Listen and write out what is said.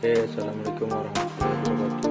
Oke, assalamualaikum warahmatullahi wabarakatuh.